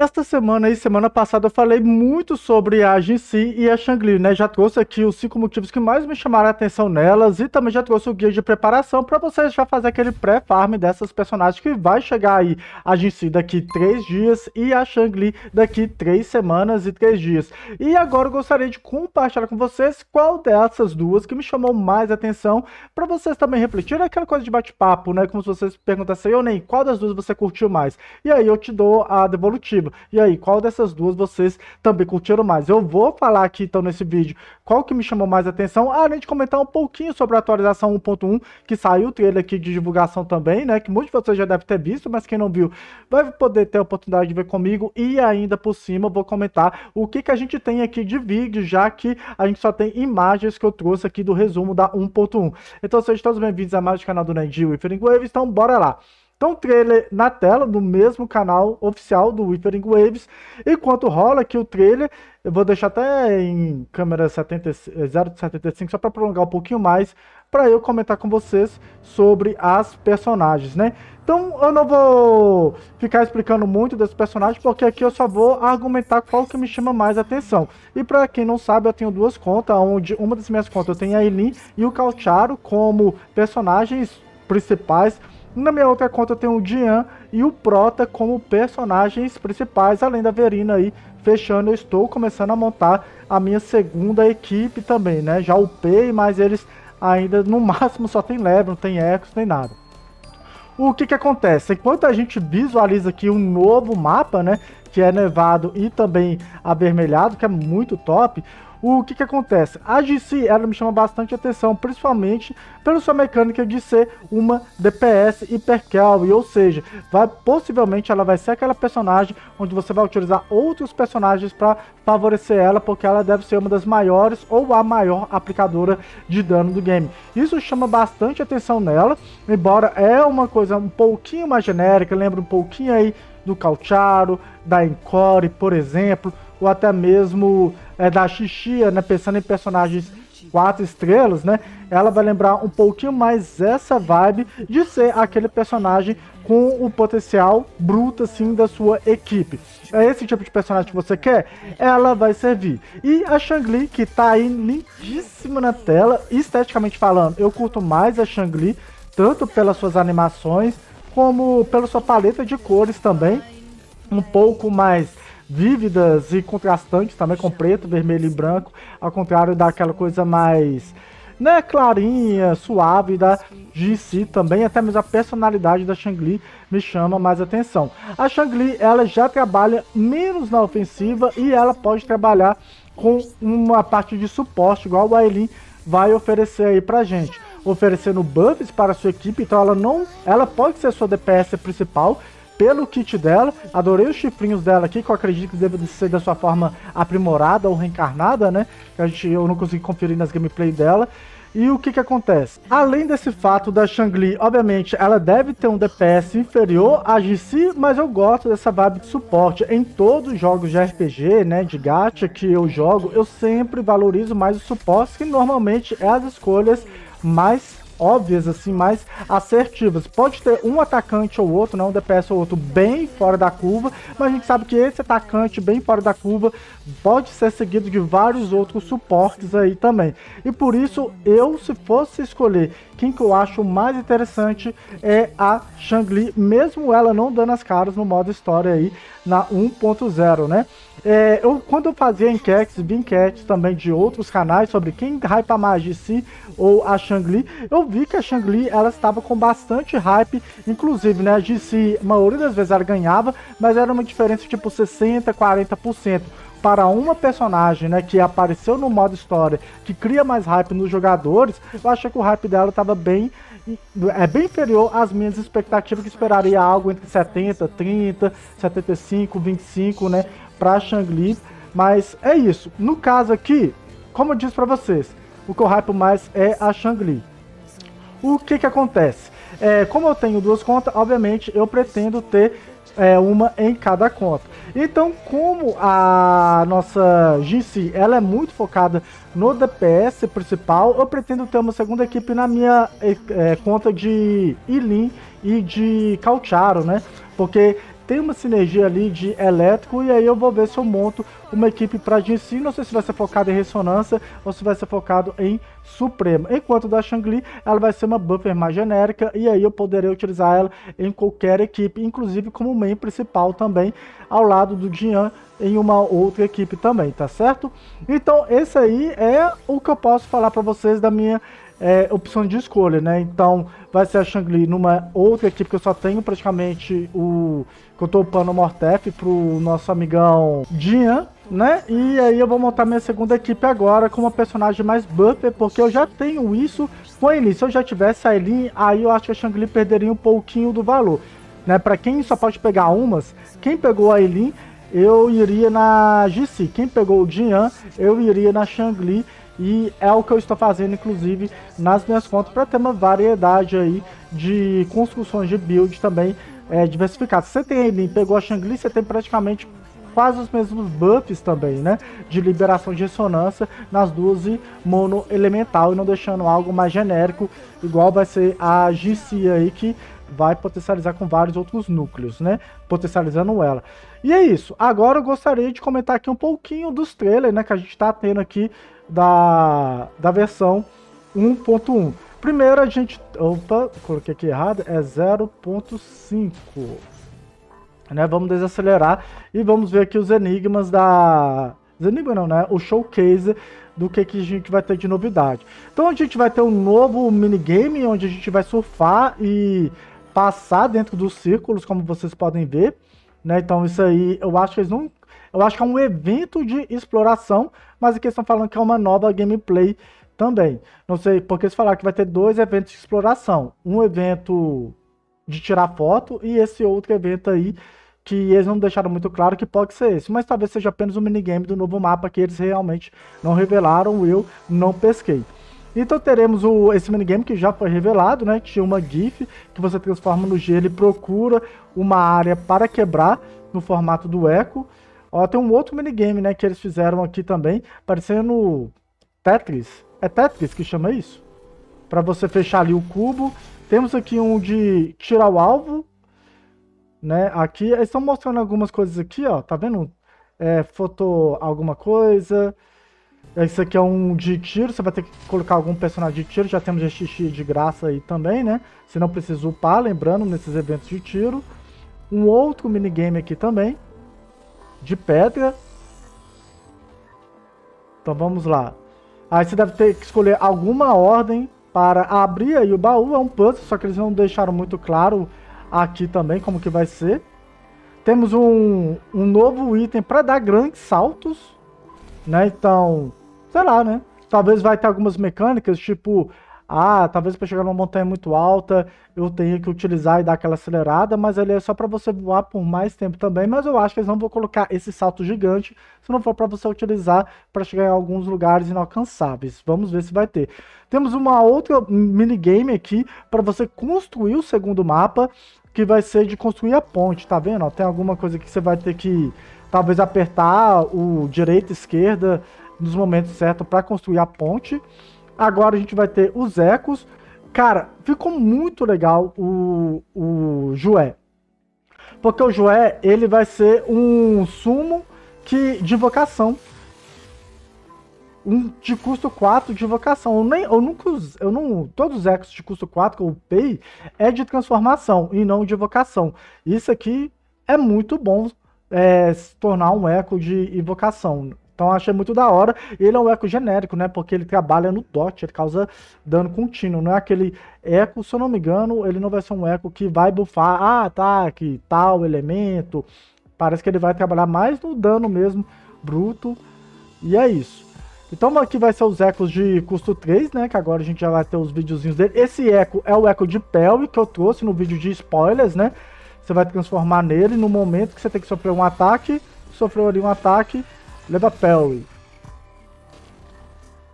Esta semana e semana passada eu falei muito sobre a Jinxi e a Shangli, né? Já trouxe aqui os cinco motivos que mais me chamaram a atenção nelas e também já trouxe o guia de preparação para vocês já fazer aquele pré-farm dessas personagens que vai chegar aí a Jinxi daqui três dias e a Shangli daqui três semanas e três dias. E agora eu gostaria de compartilhar com vocês qual dessas duas que me chamou mais atenção para vocês também refletirem aquela coisa de bate-papo, né? Como se vocês perguntassem, eu nem qual das duas você curtiu mais? E aí eu te dou a devolutiva. E aí, qual dessas duas vocês também curtiram mais? Eu vou falar aqui então nesse vídeo qual que me chamou mais atenção, além de comentar um pouquinho sobre a atualização 1.1, que saiu o trailer aqui de divulgação também, né? Que muitos de vocês já devem ter visto, mas quem não viu vai poder ter a oportunidade de ver comigo. E ainda por cima vou comentar o que, que a gente tem aqui de vídeo, já que a gente só tem imagens que eu trouxe aqui do resumo da 1.1. Então sejam todos bem-vindos a mais do canal do Nandil e Feeling então bora lá. Então, trailer na tela, no mesmo canal oficial do Withering Waves. Enquanto rola aqui o trailer, eu vou deixar até em câmera 70, 0.75, só para prolongar um pouquinho mais, para eu comentar com vocês sobre as personagens, né? Então, eu não vou ficar explicando muito desses personagens, porque aqui eu só vou argumentar qual que me chama mais atenção. E para quem não sabe, eu tenho duas contas, onde uma das minhas contas eu tenho a Eileen e o Calcharo como personagens principais na minha outra conta tem o Dian e o Prota como personagens principais, além da Verina aí fechando. Eu estou começando a montar a minha segunda equipe também, né? Já upei, mas eles ainda no máximo só tem level, não tem ecos, nem nada. O que que acontece? Enquanto a gente visualiza aqui um novo mapa, né? Que é nevado e também avermelhado, que é muito top o que que acontece? A GC, ela me chama bastante atenção, principalmente pela sua mecânica de ser uma DPS hipercarry, ou seja, vai, possivelmente ela vai ser aquela personagem onde você vai utilizar outros personagens para favorecer ela, porque ela deve ser uma das maiores ou a maior aplicadora de dano do game. Isso chama bastante atenção nela, embora é uma coisa um pouquinho mais genérica, lembra um pouquinho aí do Calcharo, da Encore, por exemplo, ou até mesmo é, da Xixia, né? Pensando em personagens quatro estrelas, né? Ela vai lembrar um pouquinho mais essa vibe de ser aquele personagem com o potencial bruto assim da sua equipe. É esse tipo de personagem que você quer? Ela vai servir. E a Shangli, que tá aí lindíssima na tela, esteticamente falando, eu curto mais a Shangli, tanto pelas suas animações, como pela sua paleta de cores também, um pouco mais vívidas e contrastantes também com preto, vermelho e branco, ao contrário daquela coisa mais né, clarinha, suave da GC também, até mesmo a personalidade da Shangli me chama mais atenção. A Shangli, ela já trabalha menos na ofensiva e ela pode trabalhar com uma parte de suporte, igual o Aileen vai oferecer aí pra gente. Oferecendo buffs para a sua equipe, então ela não, ela pode ser sua DPS principal, pelo kit dela. Adorei os chifrinhos dela aqui, que eu acredito que deve ser da sua forma aprimorada ou reencarnada, né? Que a gente, eu não consegui conferir nas gameplay dela. E o que que acontece? Além desse fato da Shangli, obviamente, ela deve ter um DPS inferior a GC, mas eu gosto dessa vibe de suporte. Em todos os jogos de RPG, né, de gacha que eu jogo, eu sempre valorizo mais o suporte, que normalmente é as escolhas mais óbvias, assim, mais assertivas. Pode ter um atacante ou outro, não um DPS ou outro, bem fora da curva, mas a gente sabe que esse atacante bem fora da curva pode ser seguido de vários outros suportes aí também. E por isso, eu, se fosse escolher quem que eu acho mais interessante é a Shangli, mesmo ela não dando as caras no modo história aí na 1.0, né? É, eu, quando eu fazia enquetes, enquetes também de outros canais sobre quem hype mais de si ou a Shangli, eu vi que a Shangli ela estava com bastante hype, inclusive, né? GC, a maioria das vezes ela ganhava, mas era uma diferença tipo 60, 40% para uma personagem, né, que apareceu no modo história, que cria mais hype nos jogadores, eu acho que o hype dela estava bem é bem inferior às minhas expectativas que esperaria algo entre 70, 30, 75, 25, né, para Shangli, mas é isso. No caso aqui, como eu disse para vocês, o que eu hype mais é a Shangli. O que que acontece? É, como eu tenho duas contas, obviamente eu pretendo ter é, uma em cada conta. Então, como a nossa GC ela é muito focada no DPS principal, eu pretendo ter uma segunda equipe na minha é, conta de Ilin e de Calcharo, né? Porque tem uma sinergia ali de elétrico e aí eu vou ver se eu monto uma equipe para GC, não sei se vai ser focado em ressonância ou se vai ser focado em suprema. Enquanto da Shangli, ela vai ser uma buffer mais genérica e aí eu poderei utilizar ela em qualquer equipe, inclusive como main principal também, ao lado do Jian em uma outra equipe também, tá certo? Então esse aí é o que eu posso falar para vocês da minha é, opção de escolha, né? Então vai ser a Shangli numa outra equipe que eu só tenho praticamente o que eu tô upando o Mortef pro nosso amigão Jian, né? E aí eu vou montar minha segunda equipe agora com uma personagem mais buffer, porque eu já tenho isso com a Eileen. Se eu já tivesse a Eileen, aí eu acho que a Shangli perderia um pouquinho do valor. Né? Para quem só pode pegar umas, quem pegou a Eileen, eu iria na GC. Quem pegou o Jian, eu iria na Shangli. E é o que eu estou fazendo, inclusive, nas minhas contas, para ter uma variedade aí de construções de build também é, diversificadas. Você tem Eileen, pegou a Shangli, você tem praticamente quase os mesmos buffs também, né? De liberação de ressonância nas duas e mono elemental e não deixando algo mais genérico, igual vai ser a GC aí que vai potencializar com vários outros núcleos, né? Potencializando ela. E é isso. Agora eu gostaria de comentar aqui um pouquinho dos trailers, né? Que a gente está tendo aqui da, da versão 1.1. Primeiro a gente... Opa, coloquei aqui errado. É 0.5. Né? Vamos desacelerar e vamos ver aqui os enigmas da... Os enigmas não, né? O showcase do que, que a gente vai ter de novidade. Então a gente vai ter um novo minigame onde a gente vai surfar e passar dentro dos círculos, como vocês podem ver. Né? Então isso aí, eu acho que eles não... Eu acho que é um evento de exploração, mas aqui estão falando que é uma nova gameplay também. Não sei, porque eles falaram que vai ter dois eventos de exploração. Um evento de tirar foto e esse outro evento aí que eles não deixaram muito claro que pode ser esse, mas talvez seja apenas um minigame do novo mapa que eles realmente não revelaram, eu não pesquei. Então teremos o, esse minigame que já foi revelado, né? Tinha uma GIF que você transforma no gelo e procura uma área para quebrar no formato do Echo. Ó, tem um outro minigame, né? Que eles fizeram aqui também, parecendo Tetris. É Tetris que chama isso? Para você fechar ali o cubo. Temos aqui um de tirar o alvo, né? Aqui eles estão mostrando algumas coisas aqui, ó. Tá vendo? É, foto alguma coisa. Esse aqui é um de tiro, você vai ter que colocar algum personagem de tiro. Já temos xixi de graça aí também, né? Você não precisa upar, lembrando, nesses eventos de tiro. Um outro minigame aqui também. De pedra. Então vamos lá. Aí você deve ter que escolher alguma ordem para abrir aí o baú. É um puzzle, só que eles não deixaram muito claro aqui também como que vai ser. Temos um, um novo item para dar grandes saltos, né? Então, sei lá, né? Talvez vai ter algumas mecânicas, tipo, ah, talvez para chegar numa montanha muito alta eu tenha que utilizar e dar aquela acelerada, mas ele é só para você voar por mais tempo também, mas eu acho que eles não vão colocar esse salto gigante se não for para você utilizar para chegar em alguns lugares inalcançáveis. Vamos ver se vai ter. Temos uma outra minigame aqui para você construir o segundo mapa, que vai ser de construir a ponte, tá vendo? tem alguma coisa que você vai ter que talvez apertar o direita, esquerda nos momentos certos para construir a ponte. Agora a gente vai ter os ecos. Cara, ficou muito legal o, o Jué. Porque o Jué, ele vai ser um sumo que, de vocação. Um de custo 4 de vocação. Eu, nem, eu nunca. Eu não, todos os ecos de custo 4 que eu upei é de transformação e não de vocação. Isso aqui é muito bom é, se tornar um eco de invocação. Então achei muito da hora. Ele é um eco genérico, né? Porque ele trabalha no dot, ele causa dano contínuo. Não é aquele eco, se eu não me engano, ele não vai ser um eco que vai bufar, ah, tá, que tal elemento. Parece que ele vai trabalhar mais no dano mesmo, bruto. E é isso. Então aqui vai ser os ecos de custo 3, né? Que agora a gente já vai ter os videozinhos dele. Esse eco é o eco de Pelve que eu trouxe no vídeo de spoilers, né? Você vai transformar nele no momento que você tem que sofrer um ataque. Sofreu ali um ataque leva Perry.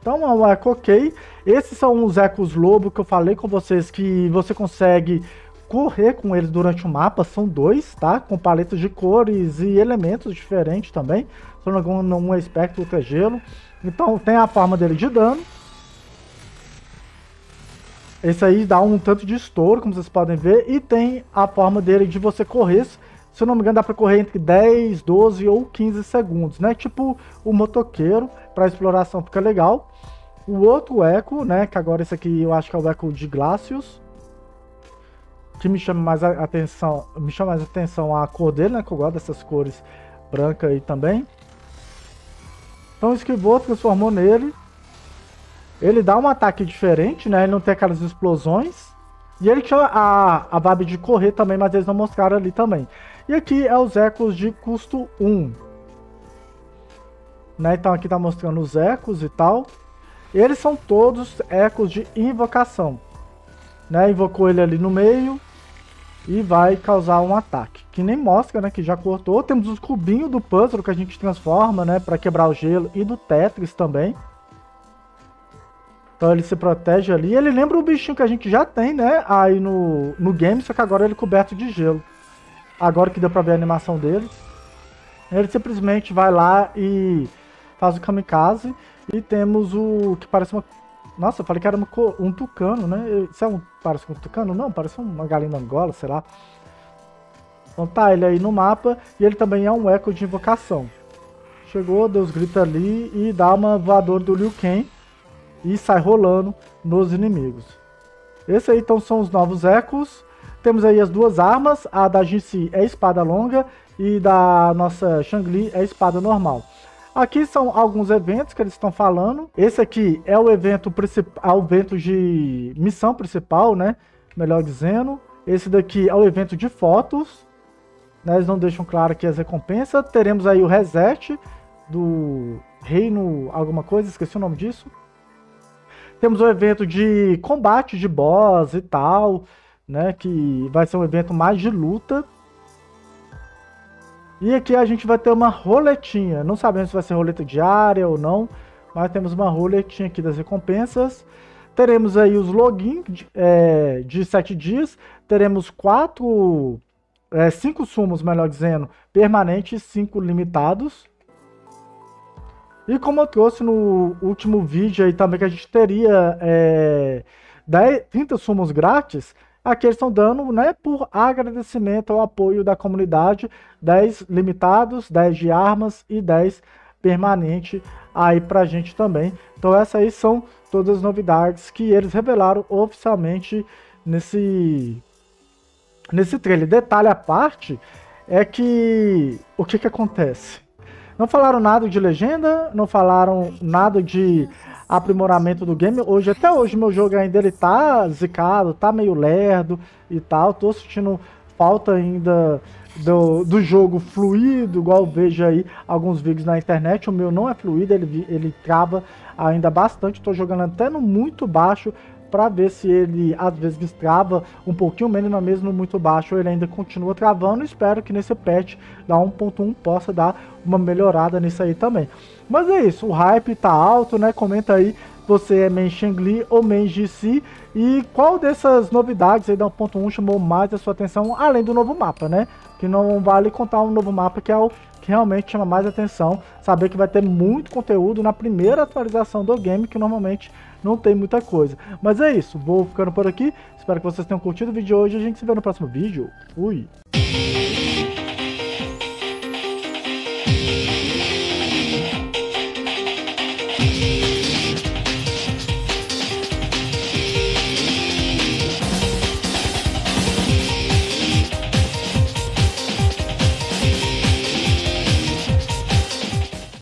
Então é um eco ok. Esses são os ecos lobo que eu falei com vocês que você consegue correr com eles durante o mapa. São dois, tá? Com paletas de cores e elementos diferentes também. Só é espectro ultra gelo. Então tem a forma dele de dano. Esse aí dá um tanto de estouro, como vocês podem ver. E tem a forma dele de você correr Se eu não me engano, dá pra correr entre 10, 12 ou 15 segundos, né? Tipo o motoqueiro, pra exploração fica legal. O outro eco, né? Que agora esse aqui eu acho que é o eco de Glacius. Que me chama mais a atenção. Me chama mais a atenção a cor dele, né? Que eu gosto dessas cores branca aí também. Então esquivou, transformou nele. Ele dá um ataque diferente, né? Ele não tem aquelas explosões. E ele tinha a, a vibe de correr também, mas eles não mostraram ali também. E aqui é os ecos de custo 1. Né? Então aqui tá mostrando os ecos e tal. Eles são todos ecos de invocação. Né? Invocou ele ali no meio e vai causar um ataque. Que nem mostra, né? Que já cortou. Temos os cubinhos do puzzle que a gente transforma, né? Pra quebrar o gelo. E do Tetris também. Então ele se protege ali. Ele lembra o bichinho que a gente já tem, né? Aí no, no game, só que agora ele é coberto de gelo. Agora que deu pra ver a animação dele. Ele simplesmente vai lá e faz o kamikaze. E temos o que parece uma nossa, eu falei que era uma, um tucano, né? Isso é um, parece um tucano? Não, parece uma galinha Angola, sei lá. Então tá, ele aí no mapa e ele também é um eco de invocação. Chegou, Deus grita ali e dá uma voadora do Liu Kang e sai rolando nos inimigos. Esse aí então são os novos ecos. Temos aí as duas armas, a da Jinxi é espada longa e da nossa Shangli é espada normal. Aqui são alguns eventos que eles estão falando. Esse aqui é o evento principal, é o evento de missão principal, né? Melhor dizendo. Esse daqui é o evento de fotos. Né? Eles não deixam claro aqui as recompensas. Teremos aí o reset do reino alguma coisa, esqueci o nome disso. Temos o evento de combate de boss e tal, né? Que vai ser um evento mais de luta. E aqui a gente vai ter uma roletinha. Não sabemos se vai ser roleta diária ou não, mas temos uma roletinha aqui das recompensas. Teremos aí os logins de, é, de 7 dias. Teremos quatro, é, cinco sumos, melhor dizendo, permanentes, cinco limitados. E como eu trouxe no último vídeo aí também que a gente teria é, 10, 30 sumos grátis, Aqui eles estão dando, né, por agradecimento ao apoio da comunidade, 10 limitados, 10 de armas e 10 permanente aí pra gente também. Então essas aí são todas as novidades que eles revelaram oficialmente nesse nesse trailer. Detalhe à parte é que o que que acontece? Não falaram nada de legenda, não falaram nada de aprimoramento do game. Hoje, até hoje, meu jogo ainda ele tá zicado, tá meio lerdo e tal. Tô sentindo falta ainda do, do jogo fluido, igual vejo aí alguns vídeos na internet. O meu não é fluido, ele, ele trava ainda bastante. Tô jogando até no muito baixo para ver se ele às vezes trava um pouquinho menos, mas mesmo muito baixo ele ainda continua travando. Espero que nesse patch da 1.1 possa dar uma melhorada nisso aí também. Mas é isso, o hype tá alto, né? Comenta aí você é main Shangli ou main GC e qual dessas novidades aí da 1.1 chamou mais a sua atenção, além do novo mapa, né? Que não vale contar um novo mapa que é o que realmente chama mais atenção, saber que vai ter muito conteúdo na primeira atualização do game, que normalmente não tem muita coisa. Mas é isso, vou ficando por aqui, espero que vocês tenham curtido o vídeo de hoje, a gente se vê no próximo vídeo, fui!